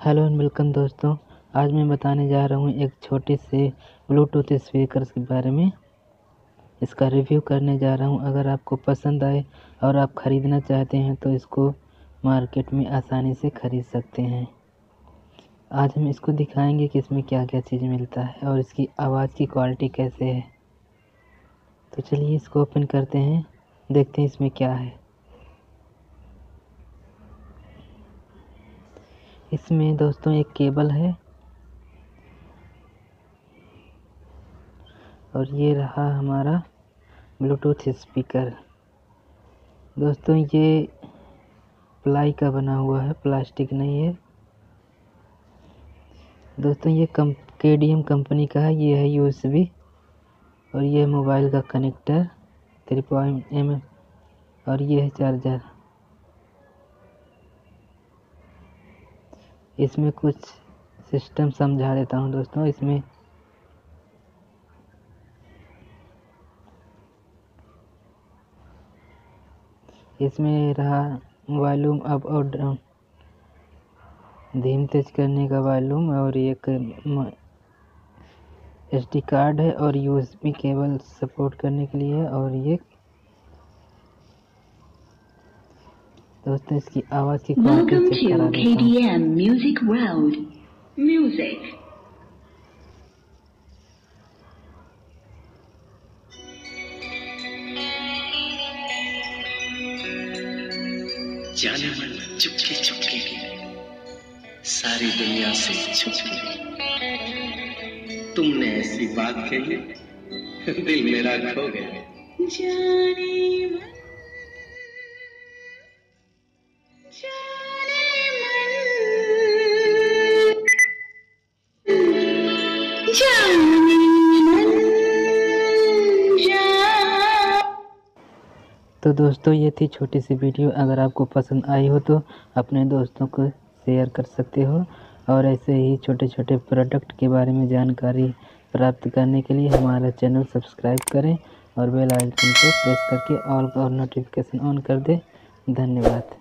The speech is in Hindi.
हेलो एंड वेलकम दोस्तों। आज मैं बताने जा रहा हूँ एक छोटे से ब्लूटूथ स्पीकर के बारे में। इसका रिव्यू करने जा रहा हूँ। अगर आपको पसंद आए और आप ख़रीदना चाहते हैं तो इसको मार्केट में आसानी से ख़रीद सकते हैं। आज हम इसको दिखाएँगे कि इसमें क्या क्या चीज़ मिलता है और इसकी आवाज़ की क्वालिटी कैसे है। तो चलिए इसको ओपन करते हैं। देखते हैं इसमें क्या है। इसमें दोस्तों एक केबल है। और ये रहा हमारा ब्लूटूथ स्पीकर। दोस्तों ये प्लाई का बना हुआ है, प्लास्टिक नहीं है। दोस्तों ये कम के डी एम कंपनी का है, ये है यूएसबी और ये मोबाइल का कनेक्टर थ्री पॉइंट एम और ये है चार्जर। इसमें कुछ सिस्टम समझा देता हूँ दोस्तों, इसमें। इसमें रहा वॉल्यूम अप और डाउन। धीम तेज करने का वॉल्यूम और एक एस डी कार्ड है और यूएसबी केबल सपोर्ट करने के लिए है और ये दोस्तों इसकी आवाज़ की Welcome to KDM Music World. Music. जाने मन चुपके चुपके सारी दुनिया से छुपके तुमने ऐसी बात कही दिल मेरा खो गया जाने मन तो दोस्तों, ये थी छोटी सी वीडियो। अगर आपको पसंद आई हो तो अपने दोस्तों को शेयर कर सकते हो और ऐसे ही छोटे छोटे प्रोडक्ट के बारे में जानकारी प्राप्त करने के लिए हमारा चैनल सब्सक्राइब करें और बेल आइकन को प्रेस करके ऑल और नोटिफिकेशन ऑन कर दें। धन्यवाद।